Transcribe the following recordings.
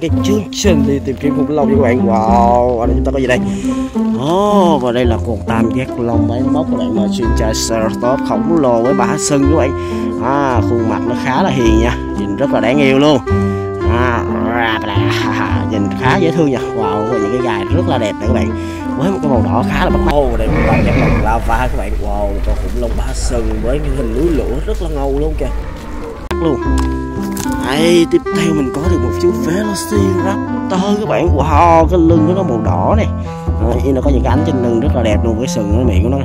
cái chương trình đi tìm kiếm khủng long các bạn. Wow ở đây chúng ta có gì đây? Oh, và đây là con tam giác long máy móc các bạn mà chuyên trai Ceratops khổng lồ với bả sưng các bạn. À, khuôn mặt nó khá là hiền nha nhìn rất là đáng yêu luôn. À, nhìn khá dễ thương nha. Wow và những cái gai rất là đẹp nè các bạn. Với một cái màu đỏ khá là bắt mắt. Oh, đây một tam giác lava các bạn. Wow con khủng long bả sừng với hình núi lửa rất là ngầu luôn kìa. Luôn. Đây, tiếp theo mình có được một chú Velociraptor các bạn. Wow, cái lưng của nó màu đỏ này Đấy, nó có những cái ánh trên lưng rất là đẹp luôn Cái sừng nó miệng của nó.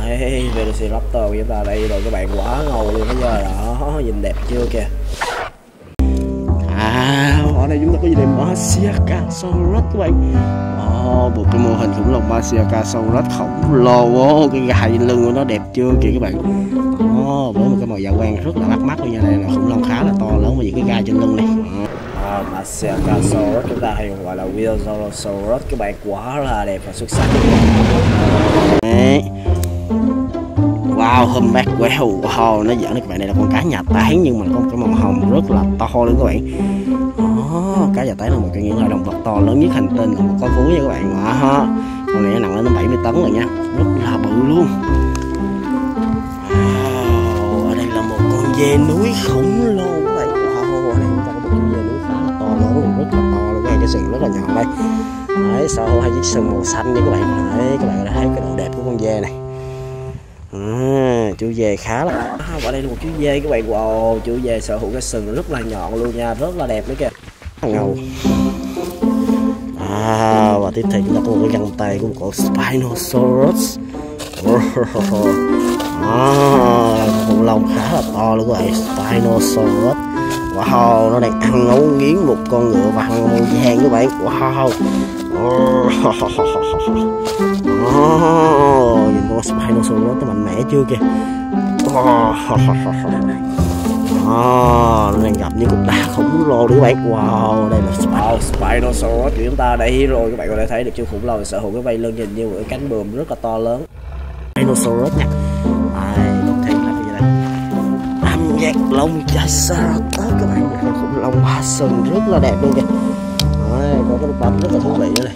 Đây, Velociraptor của chúng ta đây rồi các bạn. Quá ngầu luôn bây giờ. Đó Nhìn đẹp chưa kìa. À, ở đây chúng ta có gì đây? Marsiacasaurus các bạn. Oh, Một cái mô hình khủng long Marsiacasaurus khổng lồ. Oh, Cái gai lưng của nó đẹp chưa kìa các bạn oh, Với một cái màu da quang rất là bắt mắt luôn nha. Đây là khủng long khá là to lớn với những cái gai trên lưng này. À, Marsiacasaurus chúng ta hay gọi là Willosaurus Các bạn quá là đẹp và xuất sắc. Đấy. Wow, humpback whale Wow, nó giỡn các bạn Đây là con cá nhà tán nhưng mà có một cái màu hồng rất là to luôn các bạn. Oh, Cá nhà tán là một trong những loài động vật to lớn nhất hành tinh Là một con vú nha các bạn. Wow. Con này nó nặng lên đến 70 tấn rồi nha. Rất là bự luôn dê núi khổng lồ các bạn Wow, ở đây chúng ta có một con dê núi khá là to lớn Rất là to luôn các Cái sừng rất là nhọn đây. Đấy, sau hai chiếc sừng màu xanh nha các bạn. Đấy, các bạn đã thấy cái độ đẹp của con dê này. À, chú dê khá là à, ở đây là một chú dê các bạn. Wow chú dê sở hữu cái sừng rất là nhọn luôn nha rất là đẹp đấy kìa. Ngầu. À, và tiếp theo chúng ta có một cái găng tay của một con Spinosaurus à, con lông khá là to luôn các bạn. Spinosaurus wow nó đang ăn ngấu nghiến một con ngựa vàng màu vàng các bạn. Wow oh, nhìn con Spinosaurus nó mạnh mẽ chưa kìa. Oh, nó đang gặp những cục đá khổng lồ nữa các bạn. Wow đây là Spinosaurus, Spinosaurus của chúng ta đây rồi các bạn có thể thấy được chú khủng long sở hữu cái vây lưng nhìn như một cái cánh bướm rất là to lớn. Spinosaurus nha nhạc lông chạy xa tới các bạn con khủng long ba sừng rất là đẹp luôn kìa. Đấy, có cái bấm rất là thú vị nữa này.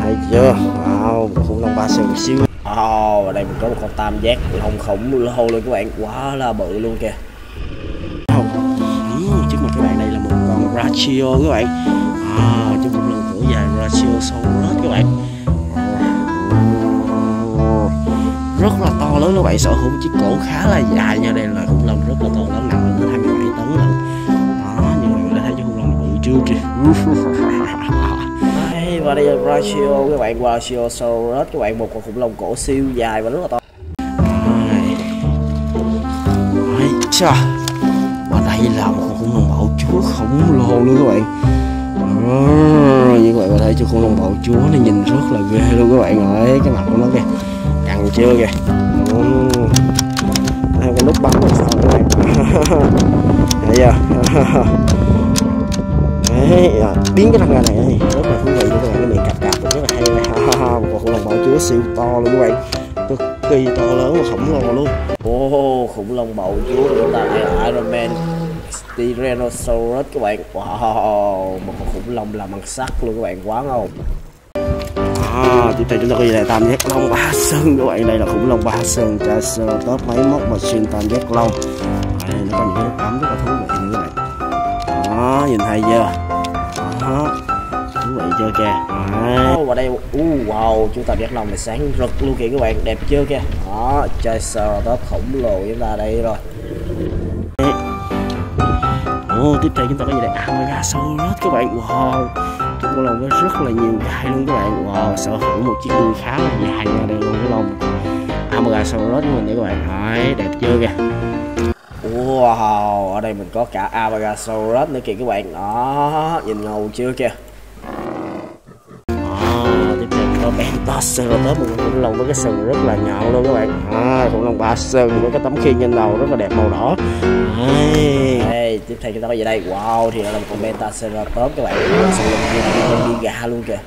Hay chưa? Wow một khủng long ba sừng siêu. Oh, đây mình có một con tam giác lông khủng lồ luôn các bạn. Quá là bự luôn kìa. Trước mặt các bạn đây là một con ratio các bạn. À, chú khủng lần cổ dài brachiosaurus các bạn. Lớn các bạn sở hữu chiếc cổ khá là dài nha đây là khủng long rất là to lớn nặng lên 27 tấn lận. Đó nhưng mà người ta thấy chú khủng long bự chưa kìa. Và đây là Brachio các bạn Brachiosaurus các bạn một con khủng long cổ siêu dài và rất là to. Đấy, chà. và đây là một con khủng long bạo chúa khổng lồ luôn các bạn. À, như các bạn có thấy chú khủng long bạo chúa này nhìn rất là ghê luôn các bạn ơi cái mặt của nó kìa căng chưa kìa hai cái nút bấm ở sao các bạn thấy giờ Đấy, à, biến cái răng ra này rất là thú vị cho các bạn cái miệng cạp cạp rất là hay một con khủng long bạo chúa siêu to luôn các bạn. Cực kỳ to lớn và khổng lồ luôn. Ô oh, khủng long bầu chúa của chúng ta đây là Iron Man Tyrannosaurus các bạn. Wow một con khủng long làm bằng sắt luôn các bạn quá ngầu À, tiếp theo chúng ta có gì là tam giác long ba sừng các bạn đây là khủng long ba sừng Triceratops máy móc mà xuyên tam giác long. Đây nó có những cái bấm rất là thú vị nữa các bạn đó nhìn thấy chưa? Đó thú vị chưa kìa? Và đây. Uh, wow chú tam giác long này sáng rực luôn kìa các bạn. Đẹp chưa kìa? Đó Triceratops khổng lồ chúng ta đây rồi. Ồ, tiếp theo chúng ta có gì đây? Amagasaurus các bạn. Wow con lông có rất là nhiều gai luôn các bạn. Wow sở hữu một chiếc đuôi khá là dài nha đây luôn cái lông. Soros của mình đấy các bạn. Đấy đẹp chưa kìa. Wow, ở đây mình có cả Amagasaurus nữa kìa các bạn. Đó, nhìn ngầu chưa kìa. Bentaceratops một khủng long với cái sừng rất là nhọn luôn các bạn. À, Khủng long ba sừng với cái tấm khiên trên đầu rất là đẹp màu đỏ. Đây, đây tiếp theo chúng ta có gì đây? Wow, thì là một con Bentaceratops các bạn. Sừng lông như gà luôn kìa.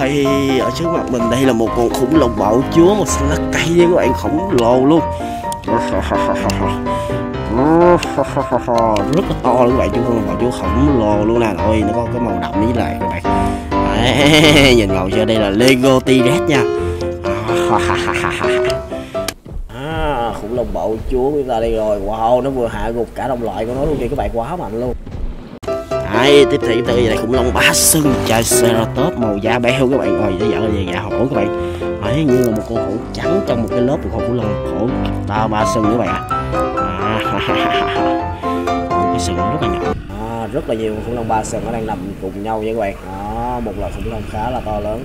Ôi, ở trước mặt mình đây là một con khủng long bạo chúa một slug cây nha các bạn khổng lồ luôn. Rất là to luôn các bạn chứ không phải chú khổng lồ luôn nè. Ôi nó có cái màu đậm ý lại các bạn Đấy, nhìn ngầu chưa đây là Lego T-Rex nha. À, khủng long bậu chúa của chúng ta đây rồi. Wow nó vừa hạ gục cả đồng loại của nó luôn kìa các bạn quá mạnh luôn. Đấy, tiếp theo chúng ta đây khủng long ba sừng Triceratops màu da béo các bạn rồi bây giờ về dạ hổ các bạn. Đấy, như là một con hổ trắng trong một cái lớp của con khủng long hổ to ba sừng các bạn ạ. À. cái sừng rất à, rất là nhiều khủng long ba sừng nó đang nằm cùng nhau với các bạn. Đó một loài khủng long khá là to lớn.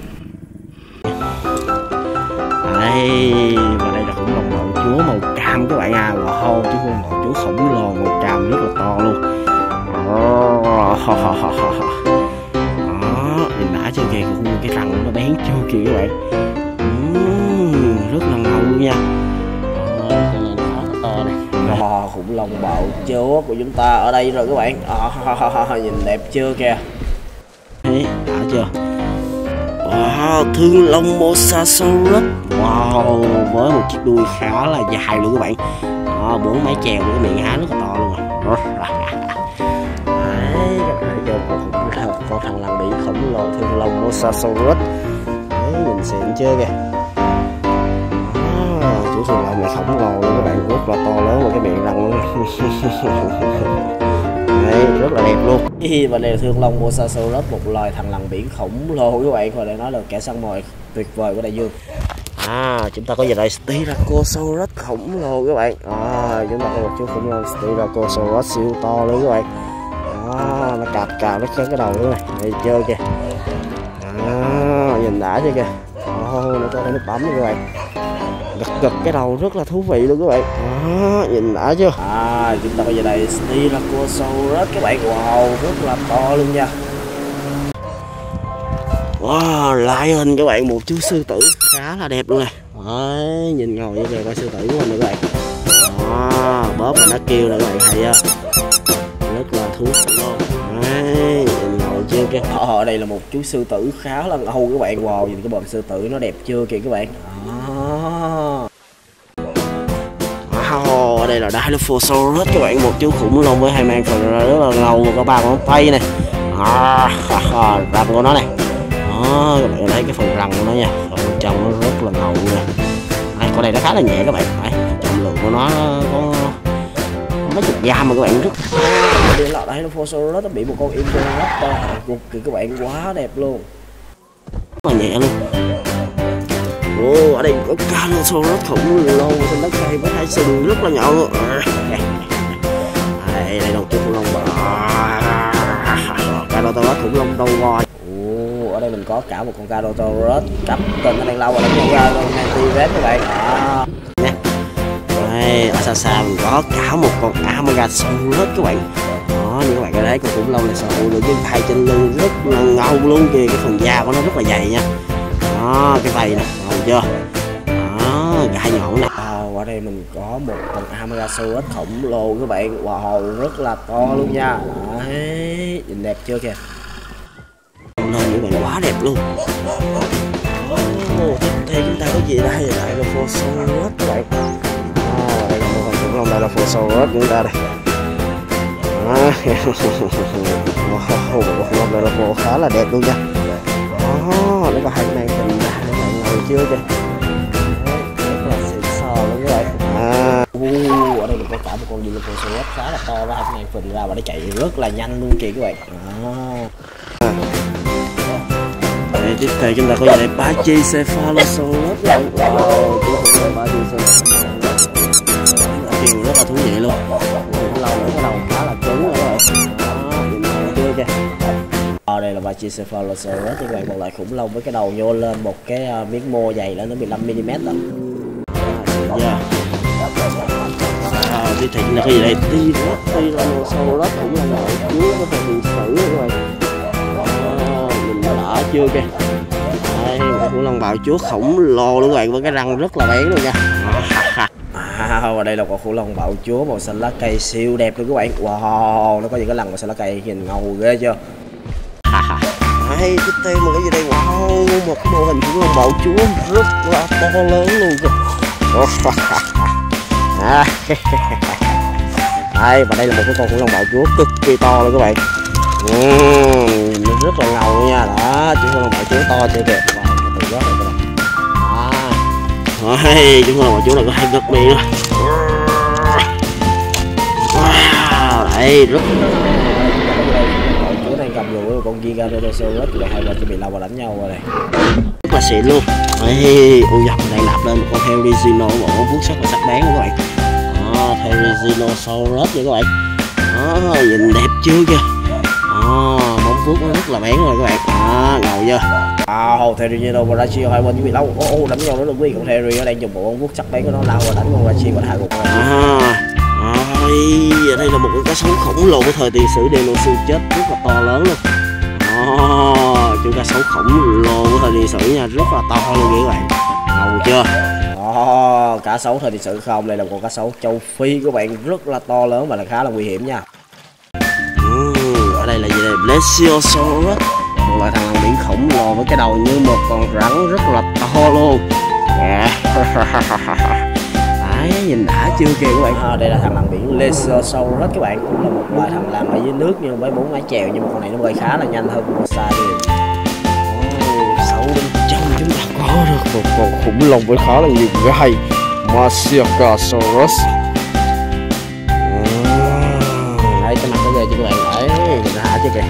Đây và đây là khủng long bạo chúa màu cam các bạn à wow chứ không bạo chúa khổng lồ màu cam rất là to luôn. Đó. Nhìn đã chưa kìa cũng cái răng nó bén chưa kìa các bạn. Uhm, rất là ngầu luôn nha khủng long bạo chúa của chúng ta ở đây rồi các bạn. À, nhìn đẹp chưa kìa. Thấy đã chưa? Wow, thương long Mosasaurus. Wow, với một chiếc đuôi khá là dài luôn các bạn. À, bốn mái chèo cái miệng há rất là to luôn rồi. Đấy, các bạn thấy chưa con, con thằng lằn bị khổng lồ thương long Mosasaurus. Đấy, nhìn xịn chưa kìa long này khổng lồ luôn các bạn rất là to lớn và cái miệng răng Đấy, rất là đẹp luôn. Và đây là thương long Mosasaurus một loài thằn lằn biển khổng lồ các bạn và đây nói là kẻ săn mồi tuyệt vời của đại dương. À chúng ta có gì đây Styracosaurus khổng lồ các bạn. À, chúng ta có một chú khủng long Styracosaurus siêu to luôn các bạn. À, nó cạp cào nó chén cái đầu nữa này. Đây chơi kìa. À, nhìn đã chưa kìa. Oh, nó có cái nước bấm các bạn gật gật cái đầu rất là thú vị luôn các bạn. Đó, nhìn đã chưa? À chúng ta bây giờ đây Styracosaurus các bạn. Wow rất là to luôn nha. Wow lion các bạn một chú sư tử. Khá là đẹp luôn nè Đấy, nhìn ngồi như vậy coi sư tử của mình các bạn. Đó, bóp mà nó kêu nè các bạn thấy chưa rất là thú vị luôn. Đấy, ngồi chưa kìa. Ở đây là một chú sư tử khá là ngầu các bạn. Wow nhìn cái bờm sư tử nó đẹp chưa kìa các bạn đây là Dilophosaurus. Các bạn một chú khủng long với hai mang phần rất là ngầu và có ba ngón tay này à, răng của nó này đó các bạn thấy cái phần răng của nó nha. Ở trong nó rất là ngầu nha à, con này nó khá là nhẹ các bạn. Đấy, trọng lượng của nó có mấy chục gram mà các bạn rất đây là Dilophosaurus nó bị một con Indoraptor gục kìa các bạn. Quá đẹp luôn. Rất là nhẹ luôn. Wow, ở đây có Carnosaurus khổng lồ trên đất cây với hai sừng rất là nhỏ. Đây, đây đầu tiên khủng long bò. Carnosaurus khủng long đầu rồi? Ở đây mình có cả một con Carnosaurus cặp tên nó đang lâu rồi nó không ra con Nantirex các bạn. Đó. Nè. Đây, ở xa xa mình có cả một con Amagasaurus các bạn. Đó như các bạn thấy con khủng long này sở hữu được cái hai trên lưng rất là ngầu luôn kìa cái phần da của nó rất là dày nha. Đó cái tay nè chưa? Đó gai nhọn nè. Wow, ở đây mình có một con Amagasaurus khổng lồ các bạn. Wow rất là to luôn nha. Đấy nhìn đẹp chưa kìa? Nơi như vậy quá đẹp luôn. Oh, tiếp theo chúng ta có gì đây? Lại là Phosaurus các bạn. À, đây là một con khủng long đây là Phosaurus chúng ta đây. Wow, một con đây là khá là đẹp luôn nha. Oh, nó có hai mang tình chưa kìa? Rất là xịn sò luôn các bạn. À, uh, ở đây mình có cả một con Dilophosaurus khá là to với hai mang phình ra và nó chạy rất là nhanh luôn kìa các bạn. À. Đây, tiếp theo chúng ta có đây? Pachycephalosaurus wow, chú khủng long Pachycephalosaurus kêu rất là thú vị luôn. Long nó cái đầu ở đây là Pachycephalosaurus các bạn một loại khủng long với cái đầu nhô lên một cái uh, miếng mô dày lên nó 15 mm đó. Yeah. À, tiếp theo chúng ta có gì đây? T-Rex, Tyrannosaurus cũng là loại chúa có thể bị xử các bạn. À, mình đã chưa kìa. Đây, một khủng long bạo chúa khổng lồ luôn các bạn với cái răng rất là bén luôn nha. À, và đây là con khủng long bạo chúa màu xanh lá cây siêu đẹp luôn các bạn. Wow, nó có những cái lằn màu xanh lá cây nhìn ngầu ghê chưa? Đây, tiếp theo một cái gì đây? Wow, một cái mô hình của ông bạo chúa rất là to lớn luôn kìa. À, đây và đây là một cái con khủng long bạo chúa cực kỳ to luôn các bạn. Uhm, rất là ngầu nha. Đó chú khủng long bạo chúa to chưa kìa. Wow, tự đó rồi các bạn Ôi, khủng long bạo chúa này có hai cực miệng rồi wow đây rất rồi con Giganotosaurus và hai bên chuẩn bị lao vào đánh nhau rồi này. Rất là xịn luôn. Ê, ôi dọc đang nạp lên một con heo Rizino một con vuốt rất là sắc bén luôn các bạn. Đó, theo Rizinosaurus nha các bạn. Đó, nhìn đẹp chưa kìa. Đó, móng vuốt nó rất là bén rồi các bạn. Đó, ngầu chưa Wow, Terrier và Rachi hai bên chuẩn bị lao ô ô đánh nhau nữa luôn quý con Terrier nó đang dùng bộ con vuốt sắc bén của nó lao vào đánh con Rachi và hạ gục rồi. À, ôi, đây là một con cá sấu khổng lồ của thời tiền sử dinosaur chết rất là to lớn luôn đó, chú cá sấu khổng lồ của thời tiền sử nha rất là to luôn các bạn. Ngầu chưa? Đó, cá sấu thời sự không? Đây là một con cá sấu châu Phi các bạn rất là to lớn và là khá là nguy hiểm nha. Ừ, ở đây là gì đây? Plesiosaurus. Một loài thằn lằn biển khổng lồ với cái đầu như một con rắn rất là to luôn. Yeah. Đấy, nhìn đã chưa kìa các bạn. À, đây là thằng lằn biển Plesiosaurus các bạn. Cũng là một loài thằng lằn ở dưới nước nhưng với bốn mái chèo nhưng mà con này nó bơi khá là nhanh hơn con sai đi. Sâu bên trong chúng ta có được một con khủng long với khá là nhiều gai. Masiakasaurus đấy cái mặt nó ghê cho các bạn. Đấy nhìn đã chưa kìa.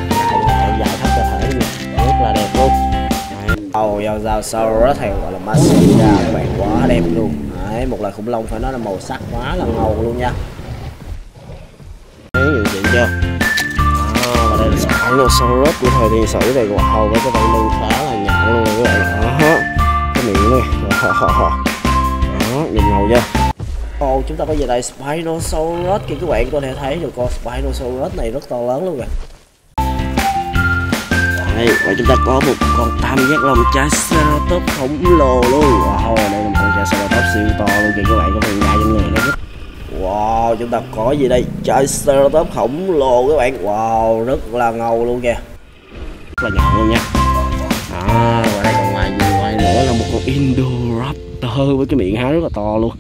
Dài dài cơ thể luôn rất là đẹp luôn. Ồ, dao dao Saurus hay gọi là Masika các bạn quá đẹp luôn đấy một loài khủng long phải nói là màu sắc quá là ngầu luôn nha. Đấy, nhìn chuyện chưa? À, và đây là Spinosaurus của thời tiền sử này wow với cái vảy lưng khá là nhọn luôn rồi các bạn. Đó cái miệng này. Đó, nhìn ngầu chưa? Ồ, chúng ta có về đây Spinosaurus kìa các bạn có thể thấy được con Spinosaurus này rất to lớn luôn kìa đây và chúng ta có một con tam giác long Triceratops khổng lồ luôn. Wow đây là một con Triceratops siêu to luôn kìa các bạn có phần dài trên người nó rất Wow, chúng ta có gì đây? Triceratops khổng lồ các bạn. Wow, rất là ngầu luôn kìa. Rất là nhọn luôn nha. À, và đây còn ngoài gì ngoài nữa là một con Indoraptor với cái miệng há rất là to luôn.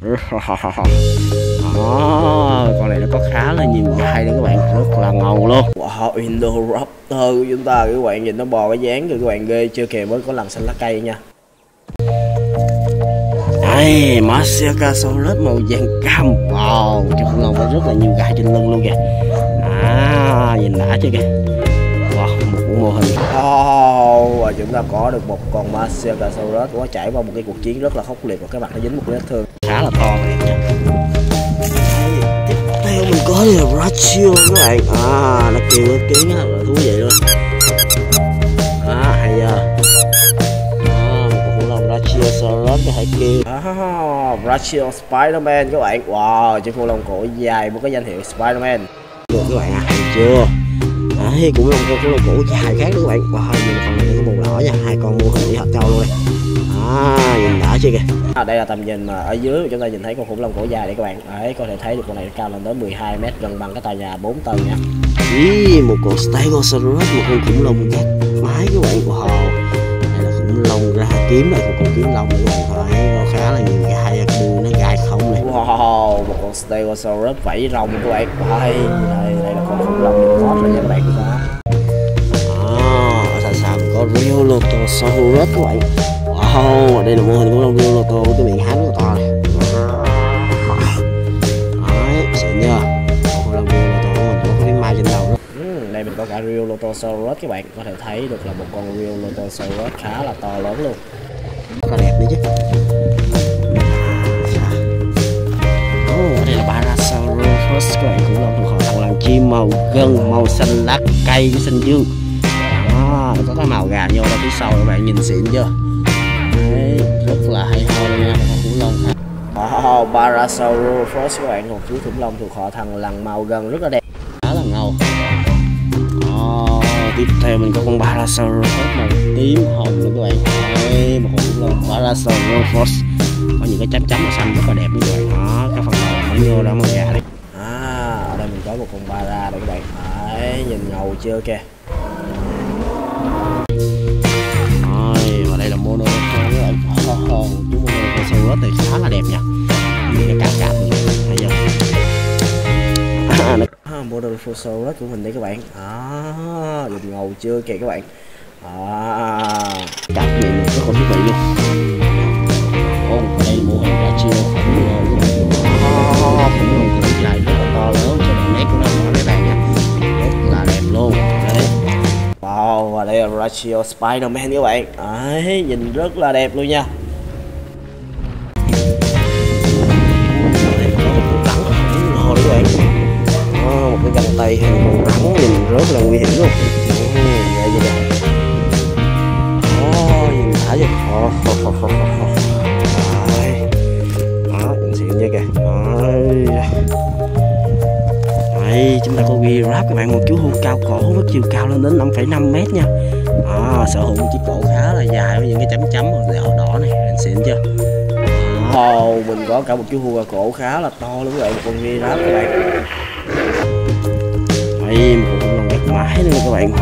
đó con này nó có khá là nhiều gai đấy các bạn. Rất là ngầu luôn. Wow, Indoraptor của chúng ta. Các bạn nhìn nó bò cái dáng kìa các bạn ghê chưa kìa mới có lần xanh lá cây nha. Đây Masiakasaurus màu vàng cam. Wow khủng long có rất là nhiều gai trên lưng luôn kìa. À nhìn đã chưa kìa. Wow một mô hình. Oh, và chúng ta có được một con Masiakasaurus có trải qua một cái cuộc chiến rất là khốc liệt và cái mặt nó dính một vết thương. Khá là to và theo mình có là Brachio các bạn à nó kêu cái tiếng rất là thú vị luôn. À hay giờ à, một con khủng long Brachiosaurus có thể kêu. Ah, Brachio Spider-Man các bạn. Wow, chiếc khủng long cổ dài một cái danh hiệu Spider-Man. Được các bạn à hay chưa? Đấy cũng là một con khủng long cổ dài khác nữa các bạn. Wow nhìn phần này có màu đỏ nha. Hai con mua hình hợp châu luôn. đây à nhìn đã chưa kìa. À, đây là tầm nhìn mà ở dưới chúng ta nhìn thấy con khủng long cổ dài đây các bạn đấy có thể thấy được con này nó cao lên tới 12 mét gần bằng cái tòa nhà 4 tầng nha. Ý, một con Stegosaurus một con khủng long gác mái các bạn wow đây là khủng long ra kiếm này một con kiếm long các bạn thấy có khá là nhiều gai đuôi nó gai không này Wow, một con Stegosaurus vảy rồng các bạn. Đây, đây, đây là con khủng long hot rồi nha các bạn đó à, xa xa có Rheolotosaurus các bạn wow đây là mô hình khủng long Rheoloto với cái miệng há rất là to này. Đấy xịn chưa? Con long Rheoloto của mình có cái mai trên đầu đó. Ừ, đây mình có cả Rheolotosaurus các bạn có thể thấy được là một con Rheolotosaurus khá là to lớn luôn. Rất là đẹp nữa chứ. Ở đây là Parasaurolophus các bạn khủng long thuộc họ thằng lằn chim màu gân màu xanh lá cây với xanh dương. Đó có cái màu gà vô ra phía sau các bạn nhìn xịn chưa Đấy, rất là hay ho luôn nha con khủng long ha. Wow, Parasaurolophus các bạn một chú khủng long thuộc họ thằng lằn màu gần rất là đẹp. Khá là ngầu. Đó, tiếp theo mình có con Parasaurolophus màu tím hồng nữa các bạn. Đấy, một con khủng long. Parasaurolophus có những cái chấm chấm màu xanh rất là đẹp các bạn. Đó cái phần đầu nó vô ra màu gà đấy à ở đây mình có một con Para đây các bạn. Đấy nhìn ngầu chưa kìa còn chúng mình con sâu thì khá là đẹp nha. Cái là cá cạp thấy chưa model full show đó của mình đây các bạn. À, dùng ngầu chưa kìa các bạn. À, cạp vậy mình có còn thú vị luôn. Không đây mô hình ra chiêu khủng luôn khủng luôn cũng dài rất là to lớn cho nét của nó mấy bạn nha. Rất là đẹp luôn. Wow, và đây là Ratio Spider-Man các bạn. Đấy, nhìn rất là đẹp luôn nha. Cái găng tay hình con rắn nhìn rất là nguy hiểm luôn vậy vậy. Nè Ồ, nhìn đã vậy. Đó nhìn xịn chưa kìa. Đây, chúng ta có ghi ráp các bạn một chú hươu cao cổ với chiều cao lên đến 5,5 mét nha. À, sở hữu một chiếc cổ khá là dài với những cái chấm chấm màu đỏ đỏ này. Nhìn xịn chưa? Ồ, mình có cả một chú hươu cổ khá là to luôn các bạn Một con giraffe các bạn. Đây, một con khủng long gác mái luôn các bạn.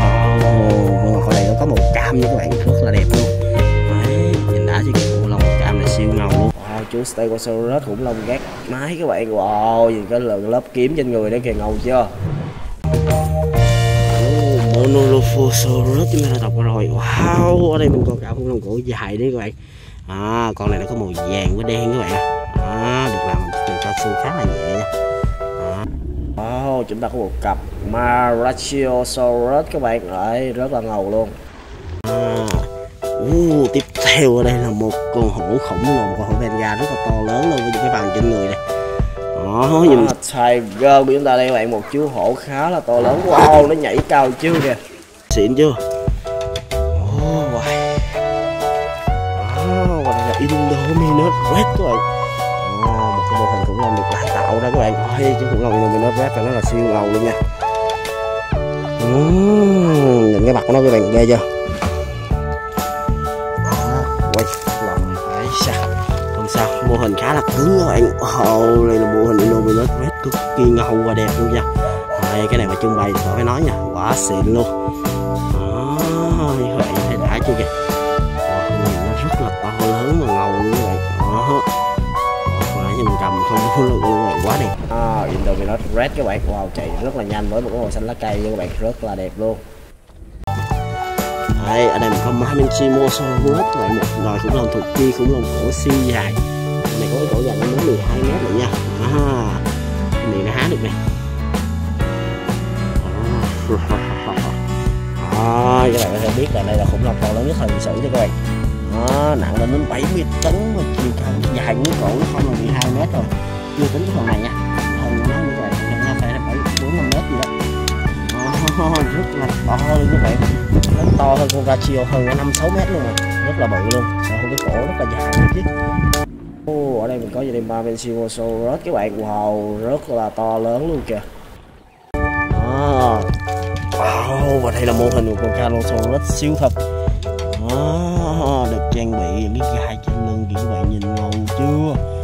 Ồ, oh, đây nó có màu cam nha các bạn rất là đẹp luôn. Đấy, nhìn đã chứ khủng long màu cam này siêu ngầu luôn. Wow, chú Stegosaurus khủng long gác mái các bạn. Wow, nhìn cái lượng lớp kiếm trên người đó kìa ngầu chưa? Monolophosaurus chúng ta đã đọc qua rồi. Wow, ở đây mình còn cả khủng long cổ dài đấy các bạn. À, Con này nó có màu vàng với đen các bạn. À, Được làm từ cao su khá là nhẹ nha. Wow, chúng ta có một cặp Marachiosaurus các bạn. Đấy, rất là ngầu luôn. À, uh, Tiếp theo ở đây là một con hổ khổng lồ Một con hổ Benga rất là to lớn luôn Với những cái vàng trên người này. Đó, nhìn. À, Tiger của chúng ta đây các bạn Một chú hổ khá là to lớn. Wow, nó nhảy cao chưa kìa. Xịn chưa? Oh, wow. Oh, là Indominus Red các bạn khủng long được tái tạo ra các bạn. Ôi, chú khủng long Indominus Red phải nó là siêu ngầu luôn nha. Uhm, nhìn cái mặt của nó các bạn ghê chưa? À, quay lòng sao? Không sao mô hình khá là cứng các bạn. Oh, đây là mô hình Illuminate Red cực kỳ ngầu và đẹp luôn nha. Đây, cái này mà trưng bày thì phải nói nha. Quá xịn luôn. Đó như các bạn thấy đã chưa kìa? Wow, nhìn nó rất là to lớn và ngầu luôn quá đẹp à, Indominus Red các bạn. Wow, chạy rất là nhanh với một cái màu xanh lá cây nha các bạn. Rất là đẹp luôn. Đây ở đây mình có Mamenchimosaurus các bạn một loài khủng long thuộc chi khủng long cổ siêu dài. Cái này có cái cổ dài nó đến 12 mét rồi nha. À, cái này nó há được nè. À, các bạn có thể biết là đây là khủng long to lớn nhất thời sử nha các bạn. Đó, nặng lên đến 70 tấn và chiều cao dài của cổ nó không là 12 mét rồi chưa tính cái phần này nha. Phần nó như vậy nó phải là phải bốn năm mét gì đó oh, rất là to luôn các bạn. Nó to hơn con ratio hơn năm sáu mét luôn mà rất là bự luôn. Rồi cái cổ rất là dài luôn chứ. Oh, ở đây mình có gì đây rất các bạn. Wow rất là to lớn luôn kìa. Đó wow và đây là mô hình của con Carnosaurus siêu thật. Đó được trang bị cái gai trên lưng kìa các bạn nhìn ngầu chưa?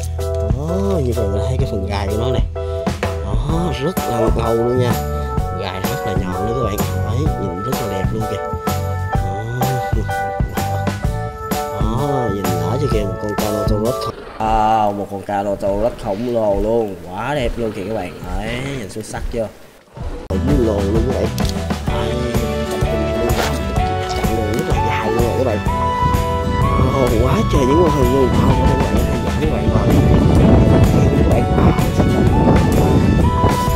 Đó như vậy là thấy cái phần gai của nó này. Đó rất là ngầu luôn nha. Gai rất là nhọn nữa các bạn. Đấy nhìn rất là đẹp luôn kìa. Đó, nhìn đã cho kìa một con Carnosaurus Wow, một con Carnotaurus khổng lồ luôn. Quá đẹp luôn kìa các bạn. Đấy, nhìn xuất sắc chưa? Khổng lồ luôn các bạn. Các bạn. Ồ, quá trời những mô hình luôn. Wow các bạn thấy giảm các bạn rồi các bạn